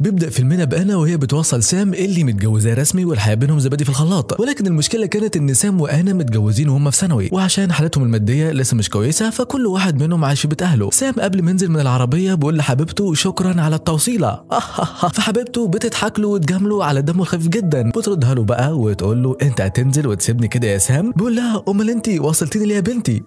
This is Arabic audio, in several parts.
بيبدأ فيلمنا بأنا وهي بتوصل سام اللي متجوزاه رسمي والحياة بينهم زبادي في الخلاط. ولكن المشكلة كانت إن سام وأنا متجوزين وهم في ثانوي. وعشان حالتهم المادية لسه مش كويسة فكل واحد منهم عايش في بيت أهله. سام قبل ما ينزل من العربية بيقول لحبيبته شكرا على التوصيلة. فحبيبته بتضحك له وتجامله على دمه الخفيف جدا. بتردها له بقى وتقول له أنت هتنزل وتسيبني كده يا سام؟ بيقول لها أمال أنت وصلتيني ليه يا بنتي؟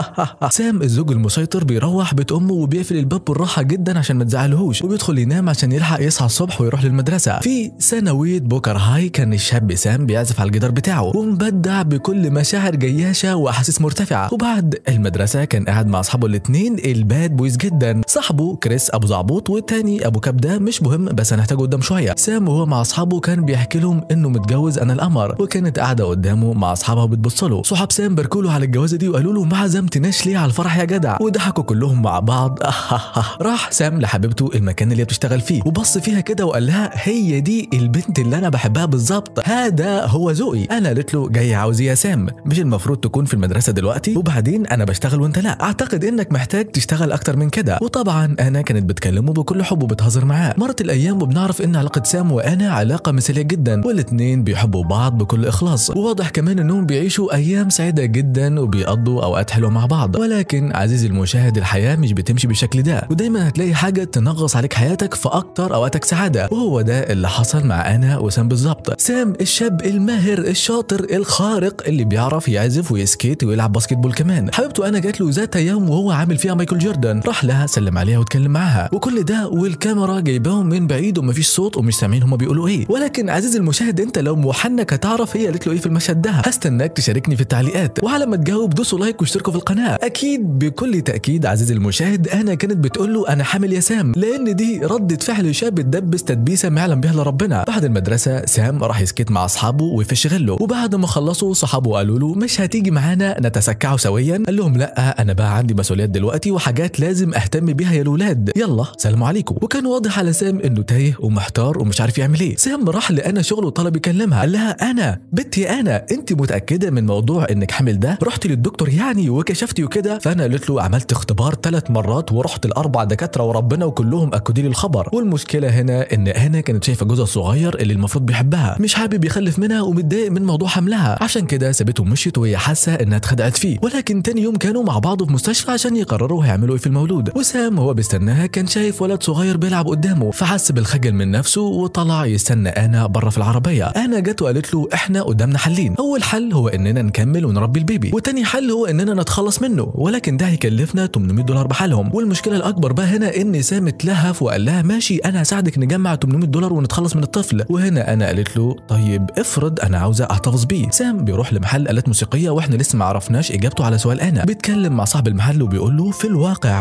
سام الزوج المسيطر بيروح بيت أمه وبيقفل الباب بالراحة جدا عشان ما تزعلهوش. وبيدخل ينام عشان يلحق يصحى الصبح ويروح للمدرسة. في ثانويه بوكر high كان الشاب سام بيعزف على الجيتار بتاعه ومبدع بكل مشاعر جياشة وأحاسيس مرتفعة. وبعد المدرسة كان قاعد مع أصحابه الاثنين ال bad boys جدا. صاحبه كريس أبو زعبوط والتاني أبو كبدة مش مهم بس هنحتاجه قدام شوية. سام وهو مع أصحابه كان بيحكي لهم إنه متجوز أنا القمر وكانت قاعدة قدامه مع أصحابها وبتبص له. صحاب سام باركوا له على الجوازة دي وقالوا له ما عزمتناش ليه على الفرح يا جدع. وضحكوا كلهم مع بعض. راح سام لحبيبته المكان اللي بتشتغل فيه. وبص فيها كده وقال لها هي دي البنت اللي أنا بحبها بالظبط. هذا هو ذوقي. أنا قالت له جاي عاوز إيه يا سام مش المفروض تكون في المدرسة دلوقتي؟ وبعدين أنا بشتغل وأنت لا. أعتقد إنك محتاج تشتغل أكتر من كده. وطبعا أنا كانت بتكلمه بكل حب وبتهزر معاه. مرت الأيام وبنعرف إن علاقة سام وأنا علاقة مثالية جدا والاثنين بيحبوا بعض بكل إخلاص. وواضح كمان إنهم بيعيشوا أيام سعيدة جدا وبيقضوا أوقات حلوة مع بعض. ولكن عزيزي المشاهد الحياة مش بتمشي بالشكل ده. ودايما هتلاقي حاجة تنغص عليك حياتك في أكتر اوقاتك سعادة وهو ده اللي حصل مع أنا وسام بالظبط. سام الشاب الماهر الشاطر الخارق اللي بيعرف يعزف وي skate ويلعب basketball كمان. حبيبته أنا جات له ذات يوم وهو عامل فيها مايكل جوردن. راح لها سلم عليها واتكلم معاها. وكل ده والكاميرا جايباهم من بعيد ومفيش صوت ومش سامعين هما بيقولوا إيه. ولكن عزيزي المشاهد أنت لو محنك هتعرف هي قالت له إيه في المشهد ده. هستناك تشاركني في التعليقات. وعلى ما تجاوب دوسوا like واشتركوا في القناة. أكيد بكل تأكيد عزيزي المشاهد أنا كانت بتقول له أنا حامل يا سام لأن دي ردة فعل شاب اتدبس تدبيسة ما يعلم بها إلا ربنا. بعد المدرسة سام راح يسكت مع أصحابه ويفش غله وبعد ما خلصوا صحابه قالوا له مش هتيجي معانا نتسكعوا سويا؟ قال لهم لا أنا بقى عندي مسؤوليات دلوقتي وحاجات لازم أهتم بيها يا الأولاد. يلا سلام عليكم. وكان واضح على سام إنه تايه ومحتار ومش عارف يعمل إيه. سام راح لانا شغله وطلب يكلمها. قال لها أنا بنتي أنا أنت متأكدة من موضوع إنك حامل ده؟ رحت للدكتور يعني وكشفتي وكده. فأنا قلت له عملت اختبار ثلاث مرات ورحت الاربع دكاترة وربنا وكلهم أكدوا لي الخبر. والمشكلة هنا إن أنا كانت شايفة جوزها الصغير اللي المفروض بيحبها. مش حابب يخلف منها ومتضايق من موضوع حملها. عشان كده سابته ومشيت وهي حاسة إنها اتخدعت فيه. ولكن تاني يوم كانوا مع بعض في مستشفى عشان يقرروا هيعملوا إيه في المولود. وسام وهو بيستناها كان شايف ولد صغير بيلعب قدامه. فحس بالخجل من نفسه وطلع يستنى أنا بره في العربية. أنا جت وقالت له إحنا قدامنا حلين. أول حل هو إننا نكمل ونربي البيبي. وتاني حل هو إننا نتخلص منه. ولكن ده هيكلفنا 800 دولار بحالهم. والمشكلة الأكبر بقى هنا إن سام اتلهف وقال لها ماشي أنا نجمع 800 دولار ونتخلص من الطفل. وهنا أنا قالت له طيب افرض أنا عاوزه أحتفظ بيه. سام بيروح لمحل آلات موسيقية وإحنا لسه ما عرفناش إجابته على سؤال أنا. بيتكلم مع صاحب المحل وبيقول له في الواقع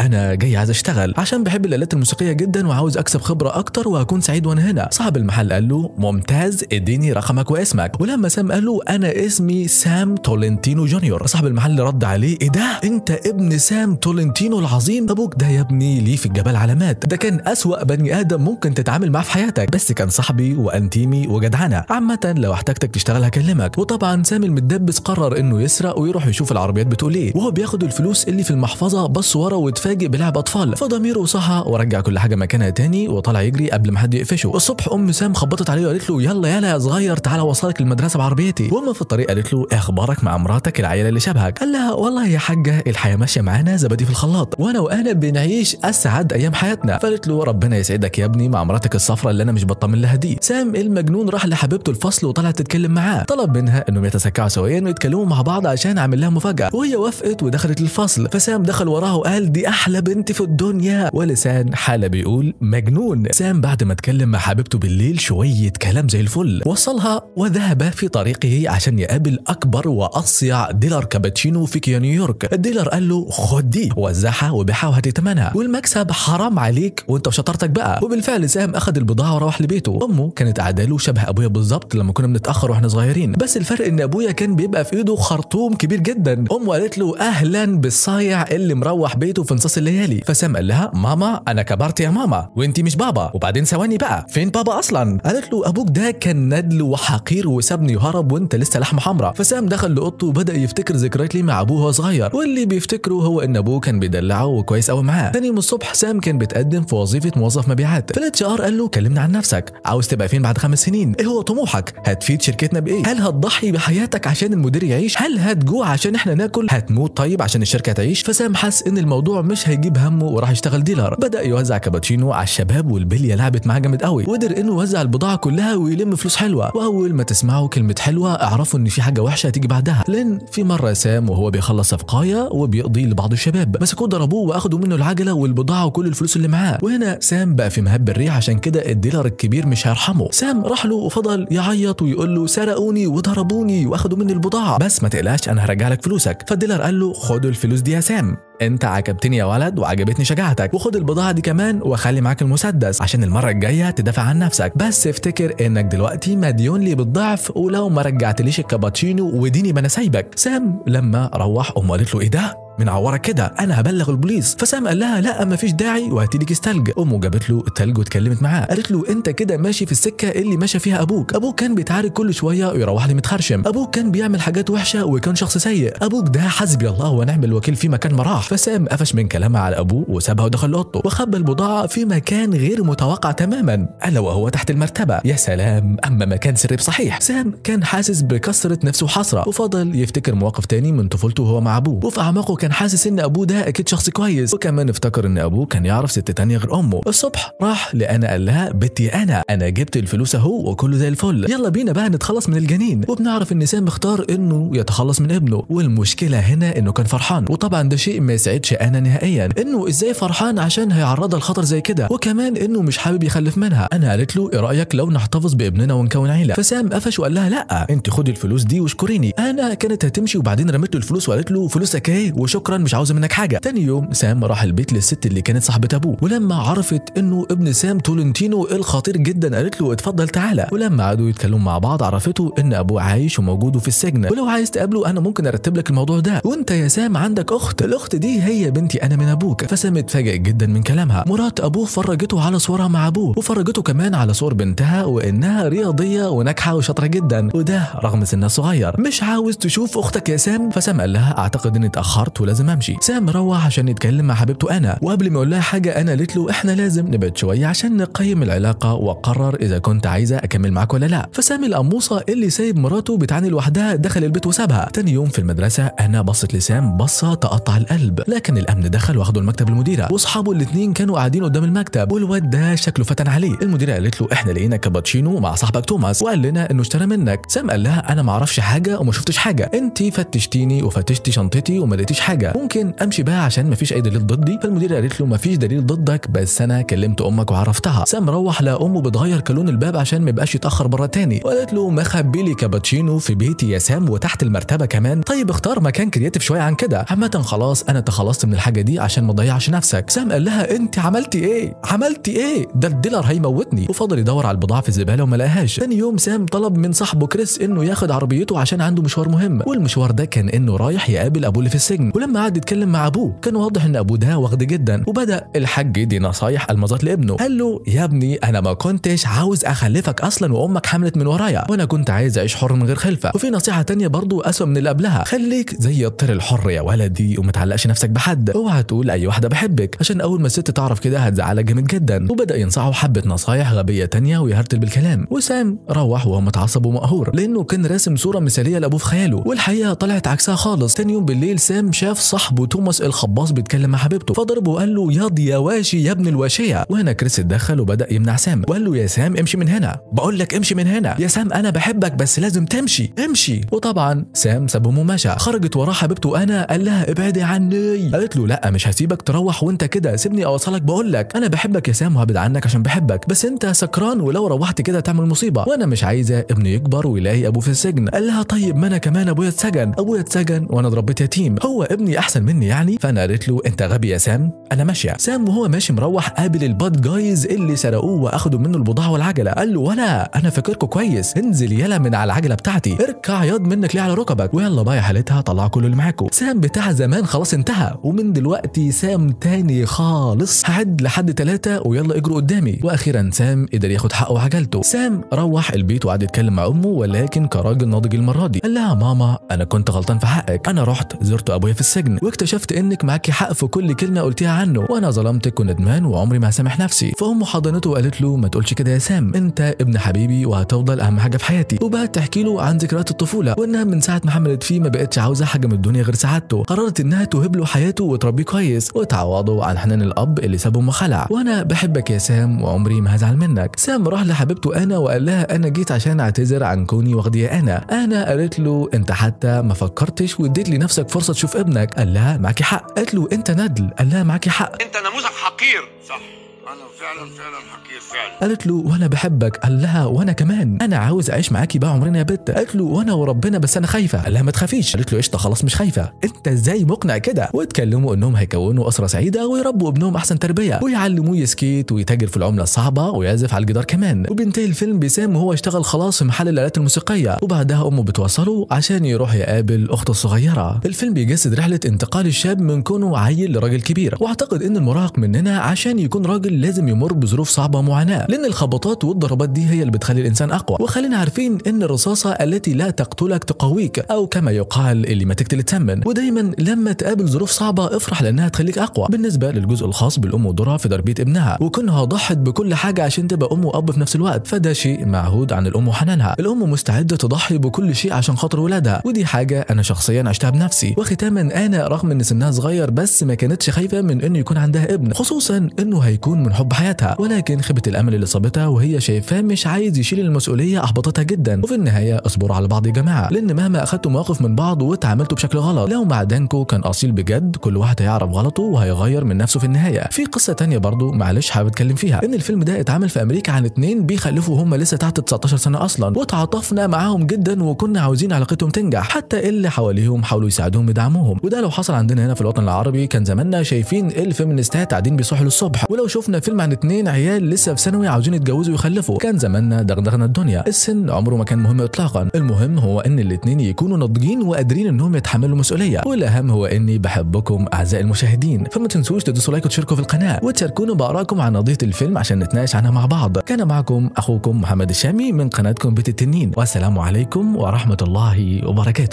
أنا جاي عايز أشتغل. عشان بحب الآلات الموسيقية جدا وعاوز أكسب خبرة أكتر وهكون سعيد وأنا هنا. صاحب المحل قال له ممتاز إديني رقمك واسمك. ولما سام قال له أنا اسمي سام تولنتينو junior. صاحب المحل رد عليه إيه ده؟ أنت ابن سام تولنتينو العظيم؟ أبوك ده يا ابني ليه في الجبال علامات ده كان أسوأ بني آدم ممكن تتعامل معاه في حياتك. بس كان صاحبي وأنتيمي وجدعنة عامة لو احتجتك تشتغل هكلمك. وطبعا سام المدبس قرر إنه يسرق ويروح يشوف العربيات بتقول إيه. وهو بياخد الفلوس اللي في المحفظة بص ورا واتفاجئ بلعب أطفال. فضميره صحى ورجع كل حاجة مكانها تاني وطلع يجري قبل ما حد يقفشه. الصبح أم سام خبطت عليه وقالت له يلا يلا يا صغير تعالى وصلك المدرسة بعربيتي وأم في الطريق قالت له إيه أخبارك مع مراتك العيلة اللي شبهك؟ قال لها والله يا حاجة الحياة ماشية معانا زبادي في الخلاط. وأنا وأنا بنعيش أسعد أيام حياتنا. فقالت له ربنا يسعدك يا ابني مع مراتك الصفراء اللي أنا مش بطمن لها دي. سام المجنون راح لحبيبته الفصل وطلعت تتكلم معاه. طلب منها إنهم يتسكعوا سويا ويتكلموا مع بعض عشان عامل لها مفاجأة. وهي وافقت ودخلت الفصل. فسام دخل وراها وقال دي أحلى بنت في الدنيا. ولسان حالة بيقول مجنون. سام بعد ما اتكلم مع حبيبته بالليل شوية كلام زي الفل. وصلها وذهب في طريقه عشان يقابل أكبر وأصيع dealer كابتشينو في كيا نيويورك. ال dealer قال له خد دي. وزعها وبيعها وهات ثمنها والمكسب حرام عليك وانت وشطارتك بقى. وبالفعل سام أخذ البضاعة وروح لبيته. أمه كانت قاعدة له شبه أبويا بالظبط لما كنا بنتأخر وإحنا صغيرين. بس الفرق إن أبويا كان بيبقى في إيده خرطوم كبير جدا. أمه قالت له أهلا بالصايع اللي مروح بيته في نصاص الليالي. فسام قال لها ماما أنا كبرت يا ماما وإنتي مش بابا. وبعدين ثواني بقى فين بابا أصلا؟ قالت له أبوك ده كان ندل وحقير وسابني وهرب وإنت لسه لحمة حمراء. فسام دخل لأوضته وبدأ يفتكر ذكريات ليه مع أبوه وهو صغير. واللي بيفتكره هو إن أبوه كان بيدلعه وكويس قوي معاه. تاني يوم الصبح سام كان بيتقدم في وظيفة موظف المبيعات. فال HR قال له كلمنا عن نفسك. عاوز تبقى فين بعد خمس سنين؟ إيه هو طموحك؟ هتفيد شركتنا بإيه؟ هل هتضحي بحياتك عشان المدير يعيش؟ هل هتجوع عشان إحنا ناكل؟ هتموت طيب عشان الشركة تعيش؟ فسام حس إن الموضوع مش هيجيب همه وراح يشتغل dealer. بدأ يوزع كابتشينو على الشباب والبلية. لعبت معاه جامد قوي. وقدر إنه يوزع البضاعة كلها ويلم فلوس حلوة. وأول ما تسمعوا كلمة حلوة اعرفوا إن في حاجة وحشة هتيجي بعدها. لأن في مرة سام وهو بيخلص صفقاية وبيدي لبعض الشباب مسكوه ضربوه وأخدوا منه العجلة والبضاعة وكل الفلوس اللي معاه. وهنا سام بقى في مهب الريح عشان كده ال dealer الكبير مش هيرحمه. سام راح له وفضل يعيط ويقول له سرقوني وضربوني واخدوا مني البضاعة. بس ما تقلقش أنا هرجع لك فلوسك. فال dealer قال له خد الفلوس دي يا سام. أنت عجبتني يا ولد وعجبتني شجاعتك. وخد البضاعة دي كمان وخلي معاك المسدس عشان المرة الجاية تدافع عن نفسك. بس افتكر إنك دلوقتي مديون لي بالضعف ولو ما رجعتليش الكابتشينو وديني ما أنا سايبك. سام لما روح امه قالت له إيه ده؟ من عورك كده أنا هبلغ البوليس. فسام قال لها لا مفيش داعي. وهاتي لي كيس تلج أمه جابت له التلج واتكلمت معاه. قالت له أنت كده ماشي في السكة اللي ماشى فيها أبوك. أبوك كان بيتعارك كل شوية ويروح لي متخرشم. أبوك كان بيعمل حاجات وحشة وكان شخص سيء. أبوك ده حسبي الله ونعم الوكيل في مكان ما راح. فسام قفش من كلامها على أبوه وسابها ودخل اوضته وخبى البضاعة في مكان غير متوقع تماما ألا وهو تحت المرتبة. يا سلام أما مكان سري صحيح سام كان حاسس بكسرة نفسه وحسرة. وفضل يفتكر مواقف تاني من طفولته وهو مع أبوه. وفي أعماقه كان حاسس إن أبوه ده أكيد شخص كويس. وكمان افتكر إن أبوه كان يعرف ست تانية غير أمه. الصبح راح لأنا قال لها بنتي أنا أنا جبت الفلوس أهو وكله زي الفل. يلا بينا بقى نتخلص من الجنين. وبنعرف إن سام اختار إنه يتخلص من ابنه. والمشكلة هنا إنه كان فرحان. وطبعا ده شيء ما يسعدش أنا نهائيا. إنه إزاي فرحان عشان هيعرضها لخطر زي كده؟ وكمان إنه مش حابب يخلف منها. أنا قالت له إيه رأيك لو نحتفظ بابننا ونكون عيلة؟ فسام قفش وقال لها لأ انت خدي الفلوس دي واشكريني. أنا كانت هتمشي وبعدين رميت له الفلوس وقالت له فلوسك إيه مش عاوزه منك حاجة. تاني يوم سام راح البيت للست اللي كانت صاحبة أبوه. ولما عرفت إنه ابن سام تولنتينو الخطير جدا قالت له اتفضل تعالى. ولما قعدوا يتكلموا مع بعض عرفته إن أبوه عايش وموجود في السجن. ولو عايز تقابله أنا ممكن أرتب لك الموضوع ده. وأنت يا سام عندك أخت. الأخت دي هي بنتي أنا من أبوك. فسام اتفاجئ جدا من كلامها. مرات أبوه فرجته على صورها مع أبوه وفرجته كمان على صور بنتها وإنها رياضية وناجحة وشاطرة جدا. وده رغم سنها صغير. مش عاوز تشوف أختك يا سام؟ فسام قال لها أعتقد إني اتأخرت ولازم امشي. سام روح عشان يتكلم مع حبيبته أنا. وقبل ما يقول لها حاجة أنا قالت له إحنا لازم نبعد شوية عشان نقيم العلاقة وأقرر إذا كنت عايزة أكمل معاك ولا لأ. فسام القموصه اللي سايب مراته بتعاني لوحدها دخل البيت وسابها. تاني يوم في المدرسة أنا بصت لسام بصة تقطع القلب. لكن الأمن دخل واخده لمكتب المديره وأصحابه الاثنين كانوا قاعدين قدام المكتب. والواد ده شكله فتن عليه. المديرة قالت له إحنا لقينا كابتشينو مع صاحبك توماس. وقال لنا إنه اشترى منك. سام قال لها أنا ما أعرفش حاجة وما شفتش حاجة. انت فتشتيني وفتشتي شنطتي وما لقيتيش حاجة. ممكن أمشي بقى عشان ما فيش أي دليل ضدي. فالمديره قالت له ما فيش دليل ضدك بس أنا كلمت أمك وعرفتها. سام روح لقى أمه بتغير كالون الباب عشان ما يبقاش يتأخر بره تاني. وقالت له ما خبي لي كابتشينو في بيتي يا سام وتحت المرتبة كمان. طيب اختار مكان creative شوية عن كده. عامة خلاص أنا تخلصت من الحاجة دي عشان ما تضيعش نفسك. سام قال لها أنت عملتي إيه؟ عملتي إيه؟ ده ال dealer هيموتني. وفضل يدور على البضاعة في الزبالة وما لقاهاش. تاني يوم سام طلب من صاحبه كريس إنه ياخد عربيته عشان عنده مشوار مهم. والمشوار ده كان إنه رايح يقابل أبوه اللي في السجن. ولما قعد يتكلم مع أبوه كان واضح إن أبوه ده واخد جدا وبدأ الحاج يدي نصايح المظات لابنه. قال له يا ابني أنا ما كنتش عاوز أخلفك أصلا وأمك حملت من ورايا وأنا كنت عايز أعيش حر من غير خلفة. وفي نصيحة تانية برضو اسوء من اللي قبلها خليك زي الطير الحر يا ولدي وما تعلقش نفسك بحد. اوعى تقول أي واحدة بحبك عشان أول ما الست تعرف كده هتزعلك جامد جدا. وبدأ ينصحه حبه نصايح غبية تانية ويهرتل بالكلام. وسام روح وهو متعصب ومقهور لأنه كان راسم صورة مثالية لأبوه في خياله. والحقيقة طلعت عكسها خالص. تاني يوم بالليل سام شاف صاحبه توماس الخباص بيتكلم مع حبيبته. فضربه وقال له ياض يا واشي يا ابن الواشيه وهنا كريس اتدخل وبدأ يمنع سام. وقال له يا سام امشي من هنا. بقول لك امشي من هنا. يا سام أنا بحبك بس لازم تمشي. امشي. وطبعا سام سابهم ومشى. خرجت وراه حبيبته أنا. قال لها ابعدي عني. قالت له لا مش هسيبك تروح وأنت كده. سيبني أوصلك. بقول لك أنا بحبك يا سام وهبعد عنك عشان بحبك. بس أنت سكران ولو روحت كده تعمل مصيبة. وأنا مش عايزة ابني يكبر ويلاقي أبوه في السجن. قال لها طيب ما أنا كمان أبويا اتسجن. أبويا اتسجن وأنا اتربيت يتيم. هو ابني أحسن مني يعني؟ فأنا قالت له أنت غبي يا سام. أنا ماشيه سام وهو ماشي مروح قابل ال bad guys اللي سرقوه وأخدوا منه البضاعة والعجلة. قال له ولا أنا فاكركم كويس. انزل يلا من على العجلة بتاعتي. اركع ياض منك ليه على ركبك. ويلا بقى يا حالتها طلع كل اللي معاكم. سام بتاع زمان خلاص انتهى. ومن دلوقتي سام تاني خالص. هعد لحد ثلاثة ويلا اجروا قدامي. وأخيرا سام قدر ياخد حقه وعجلته. سام روح البيت وقعد يتكلم مع أمه ولكن كراجل ناضج المرة دي. قال لها ماما أنا كنت غلطان في حقك. أنا رحت زرت أبويا في السجن واكتشفت إنك معاكي حق في كل كلمة قلتيها عنه. وأنا ظلمتك وندمان وعمري ما هسامح نفسي. فامه حضنته وقالت له ما تقولش كده يا سام. أنت ابن حبيبي وهتفضل أهم حاجة في حياتي. وبقت تحكي له عن ذكريات الطفولة. وإنها من ساعة ما حملت فيه ما بقتش عاوزة حاجة من الدنيا غير سعادته. قررت إنها توهب له حياته وتربيه كويس. وتعوضه عن حنان الأب اللي سابه ما خلع. وأنا بحبك يا سام وعمري ما هزعل منك. سام راح لحبيبته أنا وقال لها أنا جيت عشان أعتذر عن كوني واخدي أنا. أنا قالت له أنت حتى ما فكرتش واديت لنفسك فرصة تشوف ابنك. قال لها معاكي حق. قالت له إنت ندل قال لها معاكي حق. أنت نموذج حقير. صح. أنا فعلا فعلا حقير فعلا. قالت له وأنا بحبك. قال لها وأنا كمان. أنا عاوز أعيش معاكي بقى عمرنا يا بت. قالت له وأنا وربنا بس أنا خايفة. قال لها ما تخافيش. قالت له قشطة خلاص مش خايفة. أنت إزاي مقنع كده؟ واتكلموا إنهم هيكونوا أسرة سعيدة ويربوا ابنهم أحسن تربية ويعلموه يسكيت ويتاجر في العملة الصعبة ويعزف على الجدار كمان. وبينتهي الفيلم بسام وهو اشتغل خلاص في محل الآلات الموسيقية. وبعدها أمه بتوصله عشان يروح يقابل أخته الصغيرة. الفيلم بيجسد رحلة انتقال الشاب من كونه عيل لراجل كبير. وأعتقد إن المراهق مننا عشان يكون راجل لازم يمر بظروف صعبة ومعاناه لأن الخبطات والضربات دي هي اللي بتخلي الإنسان أقوى. وخلينا عارفين إن الرصاصة التي لا تقتلك تقويك أو كما يقال اللي ما تقتل تسمن ودايما لما تقابل ظروف صعبة افرح لأنها تخليك أقوى بالنسبة للجزء الخاص بالأم ودورها في تربية ابنها. وكونها ضحت بكل حاجة عشان تبقى أم وأب في نفس الوقت فده شيء معهود عن الأم وحنانها. الأم مستعدة تضحي بكل شيء عشان خاطر ولادها. ودي حاجة أنا شخصيا عشتها بنفسي. وختاما أنا رغم إن سنها صغير بس ما كانتش خايفة من إنه يكون عندها ابن. خصوصا إنه هيكون من حب حياتها. ولكن خيبه الأمل اللي صابتها وهي شايفاه مش عايز يشيل المسؤولية أحبطتها جدا. وفي النهاية أصبروا على بعض يا جماعة. لأن مهما أخدتوا مواقف من بعض واتعاملتوا بشكل غلط لو معدنكم كان أصيل بجد كل واحد هيعرف غلطه وهيغير من نفسه في النهاية. في قصة تانية برضو معلش حابب أتكلم فيها. إن الفيلم ده اتعمل في أمريكا عن اتنين بيخلفوا هم لسه تحت 19 سنة أصلا. وتعاطفنا معاهم جدا وكنا عاوزين علاقتهم تنجح. حتى اللي حواليهم حاولوا يساعدوهم يدعموهم وده لو حصل عندنا هنا في الوطن العربي كان زماننا شايفين الفيمينيستات قاعدين بيصحوا للصبح. ولو شفنا فيلم عن اتنين عيال لسه في ثانوي عاوزين يتجوزوا ويخلفوا. كان زماننا دغدغنا الدنيا. السن عمره ما كان مهم اطلاقا. المهم هو إن الاتنين يكونوا ناضجين وقادرين إنهم يتحملوا مسؤولية. والأهم هو إني بحبكم أعزائي المشاهدين. فما تنسوش تدوسوا like وتشاركوا في القناة. وتشاركونا بآرائكم عن قضية الفيلم عشان نتناقش عنها مع بعض. كان معكم أخوكم محمد الشامي من قناتكم بيت التنين. والسلام عليكم ورحمة الله وبركاته.